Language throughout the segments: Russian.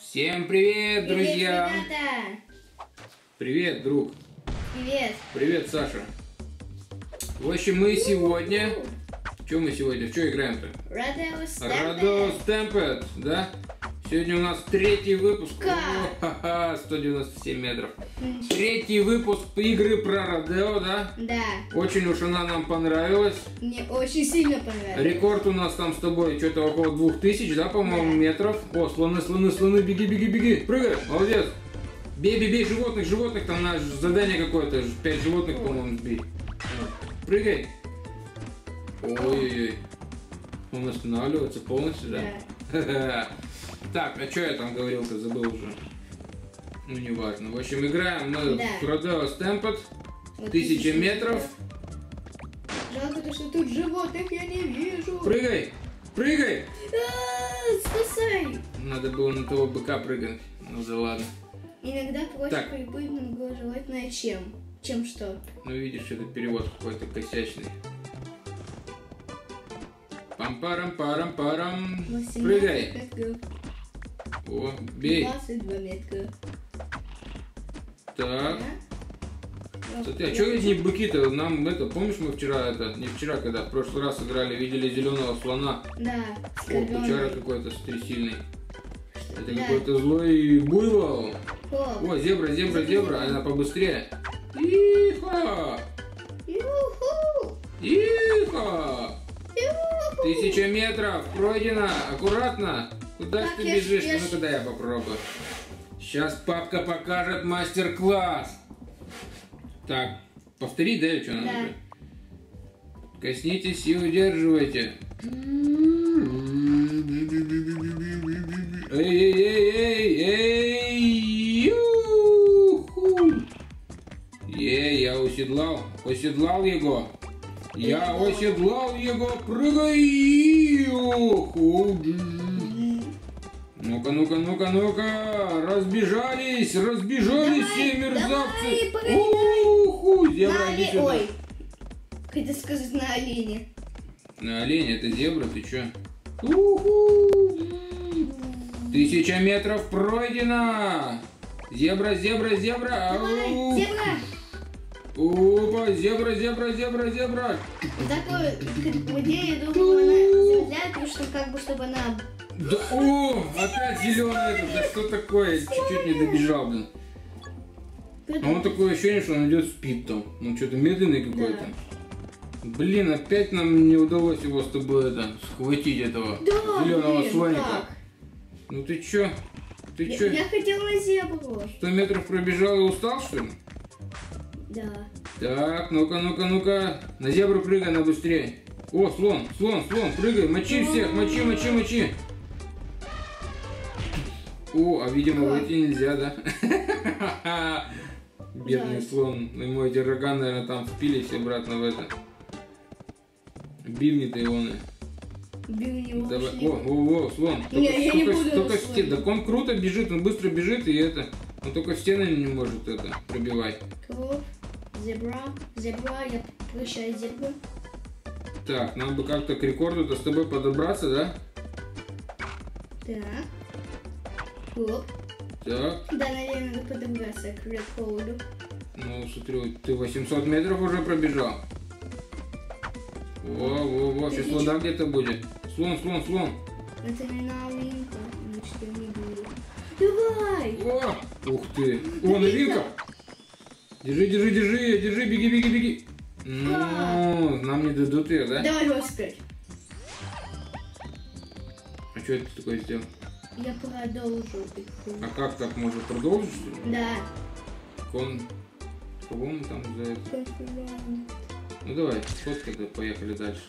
Всем привет, Привет, друзья! ребята! Привет, друг! Привет! Привет, Саша! В общем, мы сегодня... Что мы сегодня? В что играем-то? Радио Радо Стэмпед, да? Сегодня у нас третий выпуск. О, ха-ха, 197 метров. Третий выпуск игры про Родео, да? Да, Очень уж она нам понравилась. мне очень сильно понравилось. Рекорд у нас там с тобой что-то около 2000, да, по-моему, Да. метров. О, слоны, слоны, слоны, беги, беги, беги. Прыгай, молодец. Бей, бей, бей животных, животных, там наше задание какое-то, пять животных, по-моему, сбей. Прыгай. Ой-ой-ой. Он останавливается полностью, да? Да. Так, а что я там говорил-то, забыл уже. Ну, неважно. В общем, играем мы Да. в Rodeo Stampede. Вот Тысяча метров. Жалко, то, что тут животных я не вижу. Прыгай! Прыгай! А, Спасай! Надо было на того быка прыгать. Ну да ладно. Иногда проще Так. прибыть намного желательно чем? Чем что? Ну видишь, это перевод какой-то косячный. Пам-парам-парам-парам. 18 Прыгай. метров. О, бей. 22 метра. Так. Кстати, а что эти быки-то? Нам это, помнишь, мы вчера это, не вчера, когда в прошлый раз играли, видели зеленого слона. Да, О, пучара какой-то стрясильный. Это Да. какой-то злой буйвол. О, О, зебра, зебра, зебра, она побыстрее. Ихо! Юху! Тысяча метров пройдено. Аккуратно. Куда ты бежишь? ж- Ну куда я попробую? Сейчас папка покажет мастер-класс. Так, повтори, да, что надо? Да. Коснитесь и удерживайте. Эй, эй, эй, эй, эй. Ей, я оседлал, оседлал его. Я оседлал его, прыгай! Юху. Ну-ка, ну-ка, ну-ка, ну-ка, разбежались, разбежались Давай, все мерзавцы. давай, Уху, зебра, иди сюда. Ой, хотел сказать на олене. На олень, это зебра, ты чё? Уху. Тысяча метров пройдено. Зебра, зебра, зебра. Давай, зебра! Опа, зебра, зебра, зебра, зебра. Такой, идея, я думаю, она замедляет, потому что как бы, чтобы она... Да, о, опять этот, да что такое? Чуть-чуть не добежал, блин. А он такое ощущение, что он идет спит там. Он что-то медленный какой-то. Блин, опять нам не удалось его с тобой это, схватить этого Да, зеленого блин, слоника. как? Ну ты чё? Ты Я, чё? я хотела на зебру. 100 метров пробежал и устал, что ли? Да. Так, ну-ка, ну-ка, ну-ка. На зебру прыгай, на быстрее. О, слон, слон, слон, прыгай, мочи всех, мочи, мочи, мочи. О, а видимо выйти нельзя, да? Бедный слон. Ему эти рога, наверное, там впились обратно в это. Бивни-то его. Давай. О, о, о, слон. Только, я не только- буду только на сте- слоне. Так он круто бежит, он быстро бежит, и это. Он только стены не может это пробивать. Кровь, зебра, зебра, я прощаю зебру. Так, нам бы как-то к рекорду-то с тобой подобраться, да? Так. Оп. Так, Да, наверное, надо подобраться к рекорду. ну смотри, ты 800 метров уже пробежал. Во, во, во, сейчас вода где-то будет. Слон, слон, слон. Это не новинка, значит я не буду. Давай! О, ух ты. О, новинка. Держи, держи, держи, держи, беги, беги, беги. Ну, нам не дадут ее, да? Давай 25. А что это такое сделал? Я продолжу. А как так, может продолжить? Да. Он... Мы там за это? Ну давай, сфоткай, да поехали дальше.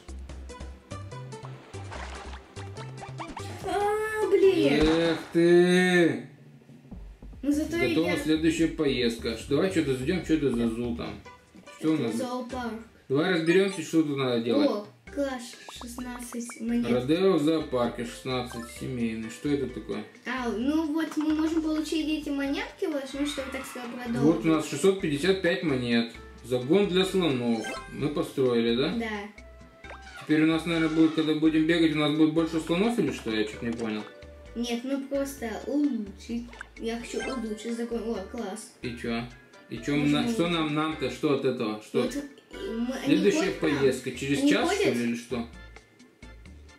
А, блин. Эх ты! Ну зато Готова я... следующая поездка. Давай что-то зайдем, что это за зул там. Что у нас? Зоопарк. Давай разберемся, что тут надо делать. О, класс 16 монет. Родео в зоопарке 16 семейный. Что это такое? А, ну вот мы можем получить эти монетки, вот, ну, чтобы так сказать продолжить. Вот у нас 655 монет. Загон для слонов. Мы построили, да? Да. Теперь у нас, наверное, будет, когда будем бегать, у нас будет больше слонов или что? Я чуть не понял. Нет, ну просто улучшить. Я хочу улучшить закон. О, класс. И чё? И чё, Можно на- что нам, нам-то, что от этого? Что? Вот, мы- Следующая ходят там. поездка, через Они час, что ходят? ли, или что?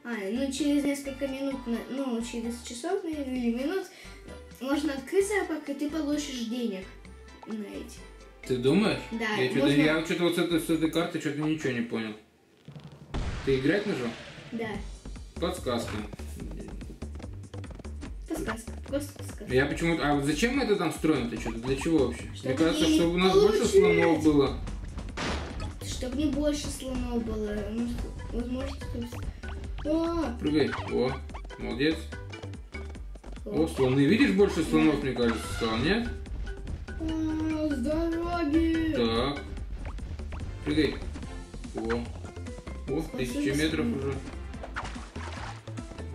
А, ну через несколько минут, ну через часов или минут можно открыть зоопарк, и ты получишь денег на эти. Ты думаешь? Да, Я что-то, можно- я что-то вот с этой, с этой карты что-то ничего не понял. Ты играть нажал? Да, Подсказка. Просто подсказка. Я почему-то... А вот зачем мы это там строим-то что-то? Для чего вообще? Чтобы Мне кажется, чтобы у нас больше слонов было. Чтобы не больше слонов было, возможно, А, Прыгай. О, молодец. О, о, слоны. Видишь, больше слонов, мне кажется, стало, нет? а, с дороги. Так. Прыгай. О. О, тысяча метров уже.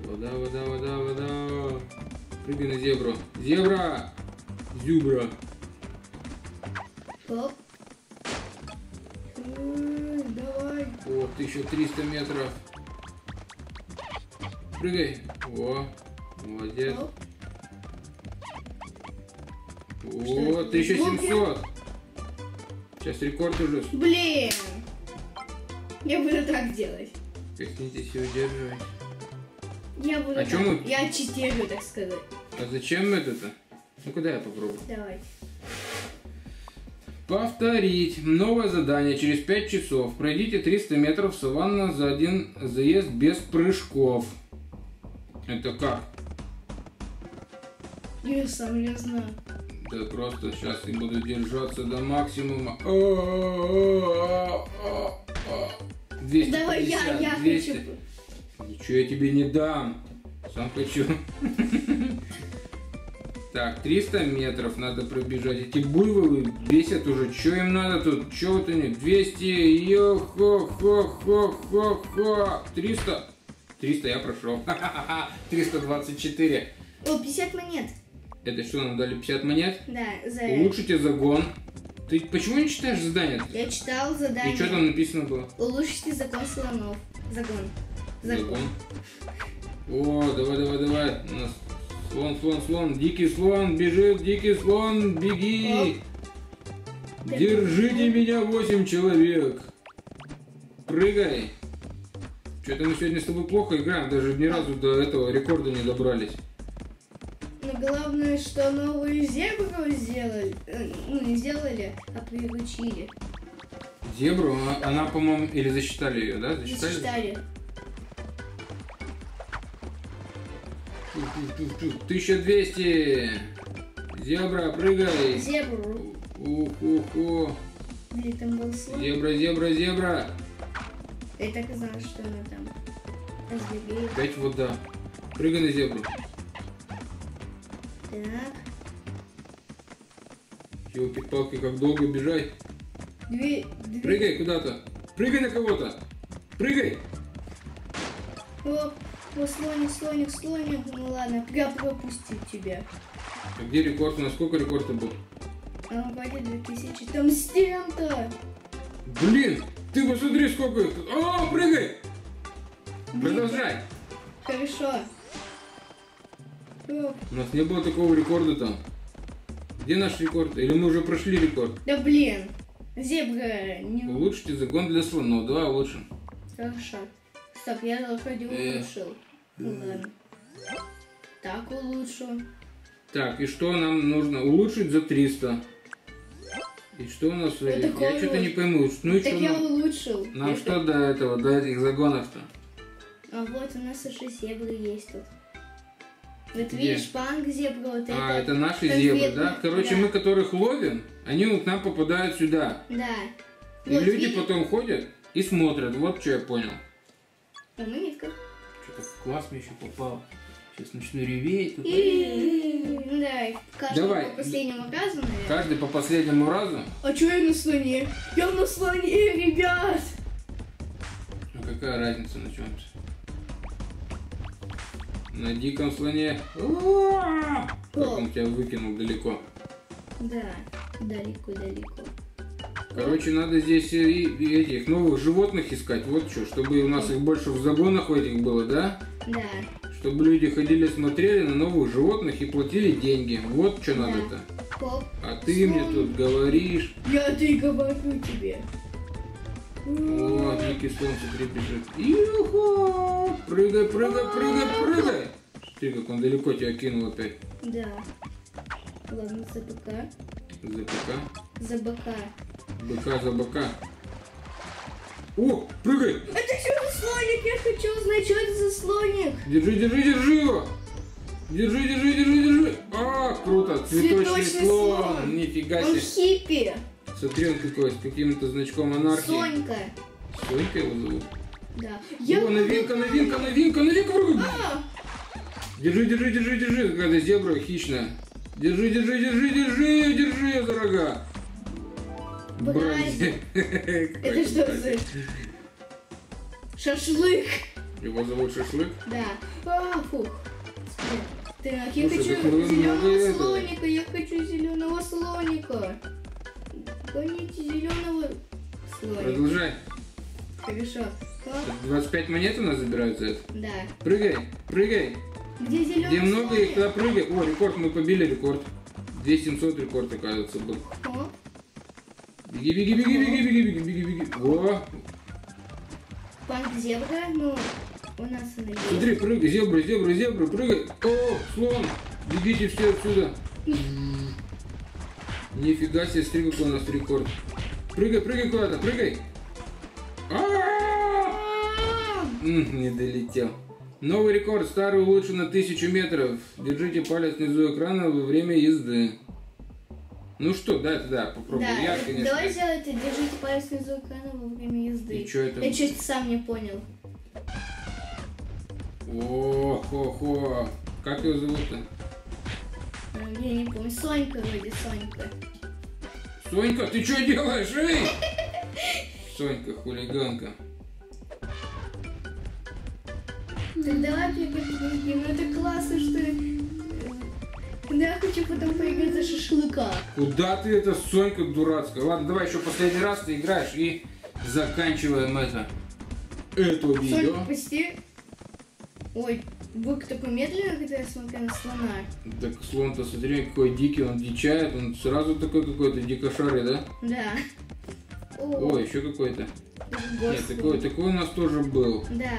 Вода, вода, вода, вода. Прыгай на зебру. Зебра! Зюбра. Оп. Давай. О, 1300 метров. Прыгай. О, молодец. Оп. О, это? 1700. Сейчас рекорд уже. Блин. Я буду так делать. Коснитесь и удерживайте. Я буду А так. мы- Я читерю, так сказать. А зачем это-то? Ну куда я попробую? Давай. Повторить. Новое задание через 5 часов. Пройдите 300 метров саванна за один заезд без прыжков. Это как? Я сам не знаю. Да просто сейчас я буду держаться до максимума. А, 250, Давай, я, я 200. хочу. Ничего я тебе не дам. Сам хочу. Так, 300 метров надо пробежать. Эти буйволы бесят уже. Че им надо тут? Че вот они? 200. Йо-хо-хо-хо-хо-хо. 300. 300 я прошел. 324. О, 50 монет. Это что, нам дали 50 монет? Да, за Улучшите загон. Ты почему не читаешь задание? Я читал задание. И что там написано было? Улучшите закон слонов. Загон. Загон. О, давай, давай, давай. У нас слон, слон, слон. Дикий слон бежит, дикий слон, беги. Держите меня, 8 человек. Прыгай. Что-то мы сегодня с тобой плохо играем, даже ни разу до этого рекорда не добрались. Но главное, что новую зебру сделали. Э, Ну, не сделали, а приручили. Зебру, а- она, по-моему, или засчитали ее, да? Засчитали? Засчитали. 1200. Зебра, прыгай. Зебру. Ух-ух-ух. Или там был слон. Зебра, зебра, зебра. Я так и знала, что она там. Разлюбила. Опять вода. Прыгай на зебру. Так. Елки-палки, как долго бежать. Две, две... Прыгай куда-то. Прыгай на кого-то. Прыгай. Оп. О, слоник, слоник, слоник. Ну ладно, я пропустил тебя. А где рекорд? У нас сколько рекордов был? А пойди 2000. Там с тем-то. Блин, ты посмотри, сколько. О, прыгай. Блин, Продолжай. Хорошо. Оп. У нас не было такого рекорда там. Где наш рекорд? Или мы уже прошли рекорд? Да блин. Зебра не... Улучшите загон для слонов. Давай улучшим. Хорошо. Стоп, я вроде Э. улучшил. Ладно. Так улучшу. Так, и что нам нужно? Улучшить за 300. И что у нас? Я что-то не пойму. Ну и Так что я нам? улучшил. Нам что до этого, до этих загонов-то? А вот у нас уже зебры есть тут. Вот Где? видишь, панк зебра, вот А, это. это наши зебры, да? Короче, да. мы которых ловим, они вот к нам попадают сюда. Да. И Вот люди видишь? потом ходят и смотрят. Вот что я понял. А мы нитка. Что-то в класс мне еще попал. Сейчас начну реветь. Ну да, и каждый Давай. по последнему разу, наверное. Каждый по последнему разу. А чё я на слоне? Я на слоне, ребят! Ну какая разница на чем-то? На диком слоне. Как он тебя выкинул далеко. Да, далеко-далеко. Короче, надо здесь и, и этих новых животных искать. Вот что, чтобы у нас их больше в загонах в этих было, да? Да. чтобы люди ходили, смотрели на новых животных и платили деньги. Вот что Да. надо-то. Хоп. А ты мне Слон. тут говоришь. Я ты говорю тебе. О, дикий слон, смотри, бежит. Юху! Прыгай, прыгай, прыгай, прыгай! Смотри, как он далеко тебя кинул опять. Да. Ладно, за бока. За бока. За бока. Быка за бока. О, прыгай! Это что за слоник? Я хочу узнать, что это за слоник. Держи, держи, держи его! Держи, держи, держи, держи! А, круто! Цветочный, Цветочный слон! слон. Нифига Он себе! хиппи. Смотри, он какой, с каким-то значком анархии. Сонька. Сонька его зовут? Да. О, новинка, новинка, новинка, новинка! прыгай! А, Держи, держи, держи, держи, какая-то зебра хищная. Держи, держи, держи, держи, держи за рога. Бразик. Это что за... Шашлык. Его зовут Шашлык? Да. А, фух. Так, я хочу так много зеленого этого. слоника, я хочу зеленого слоника. Гоните зеленого слоника. Продолжай. Хорошо. Как? 25 монет у нас забирают за это. Да. Прыгай, прыгай. Где зеленый Где много их, слоник? туда прыгай. О, рекорд, мы побили рекорд. 2700 рекорд, оказывается, был. О, Беги, беги, беги, беги, беги, беги, беги, беги. О, панк зебра, ну, у нас она есть. смотри, прыгай, зебра, зебра, зебра, прыгай. О, слон, бегите все отсюда. Нифига себе, какой у нас рекорд. Прыгай, прыгай куда-то, прыгай. А, Не долетел. Новый рекорд, старый улучшен на 1000 метров. Держите палец внизу экрана во время езды. Ну что, да, это да, попробуй. Да, Я, конечно. давай сделай это, держите палец внизу экрана во время езды. И чё это? Я чуть сам не понял. О, хо, хо. Как его зовут-то? А, Я не помню. Сонька вроде, Сонька. Сонька, ты что делаешь, эй? Сонька, хулиганка. Так давай прыгаем, ну это классно, что... я хочу потом поиграть за шашлыка. Куда ты это, Сонька дурацкая? Ладно, давай еще последний раз ты играешь и заканчиваем это. Это видео. Сонька, почти... Ой, бык такой медленный, когда я смотрю на слона. Так слон-то, смотри, какой дикий, он дичает, он сразу такой какой-то дикошарый, да? Да. О, еще какой-то. Нет, такой, такой у нас тоже был. Да,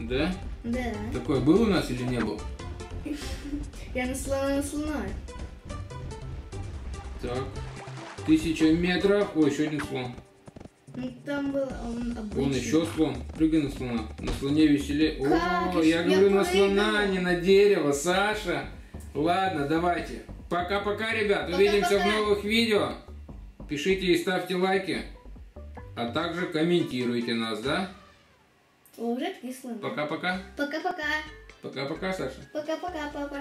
Да? да. Такой был у нас или не был? Я на слона, на слона. Так. Тысяча метров. О, еще один слон. Ну там был он обычный. Вон еще слон. Прыгай на слона. На слоне веселее. Как О, я я говорю на слона, а не на дерево, Саша. Ладно, давайте. Пока-пока, ребят. Пока-пока. Увидимся в новых видео. Пишите и ставьте лайки. А также комментируйте нас, да? Пока-пока. Пока-пока. Пока-пока, Саша. Пока-пока, папа.